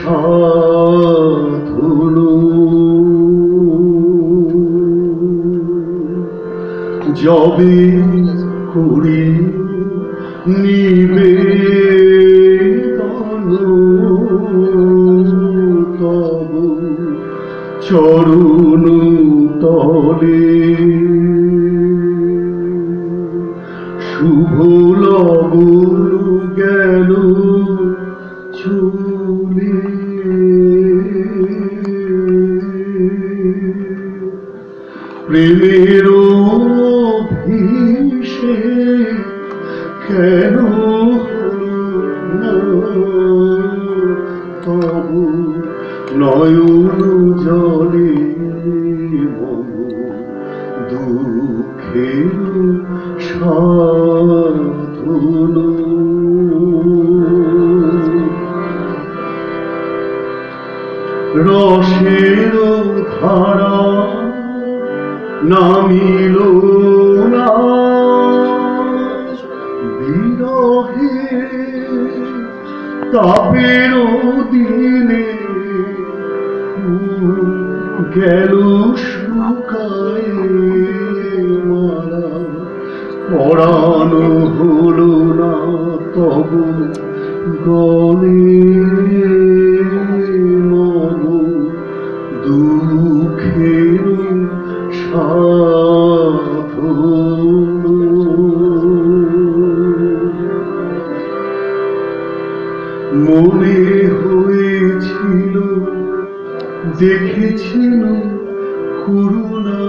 সাধুলো। যবে করি নিবে তব চরণ তলে প্রেমের ভিসে কেন তবু নয়ন জলে দুঃখের সাধন। রসের নামিল না বিরহে তাপের দিনে গেল শুকায় মালা। পড়ানো হলো না তবু গলে। দেখেছিল করুণা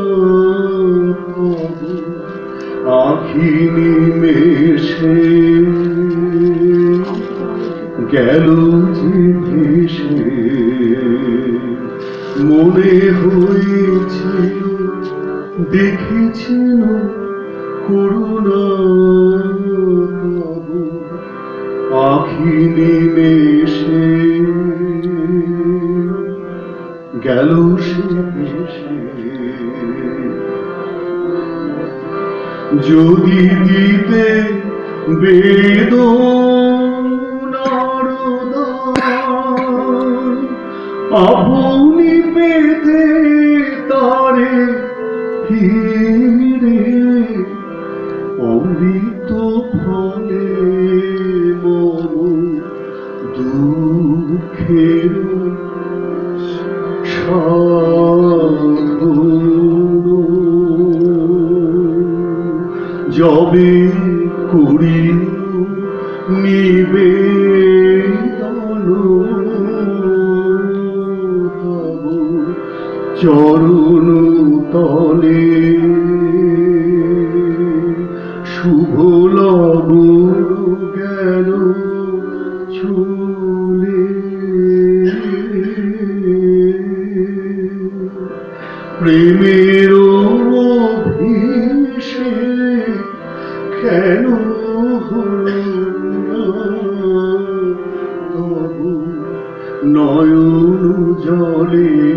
আখি নিমেষে গেল যে ভেসে মনে হয়েছিল দেখেছিল করুণা আখি নিমেষে গেল যদি দিতে বেদ আপনি পেতে তারে ফিরে অমৃত ফলে মম দুঃখের যবে করি নিবে চরণ তলে শুভ লগন গেল চলে প্রেমের নয়ন জলে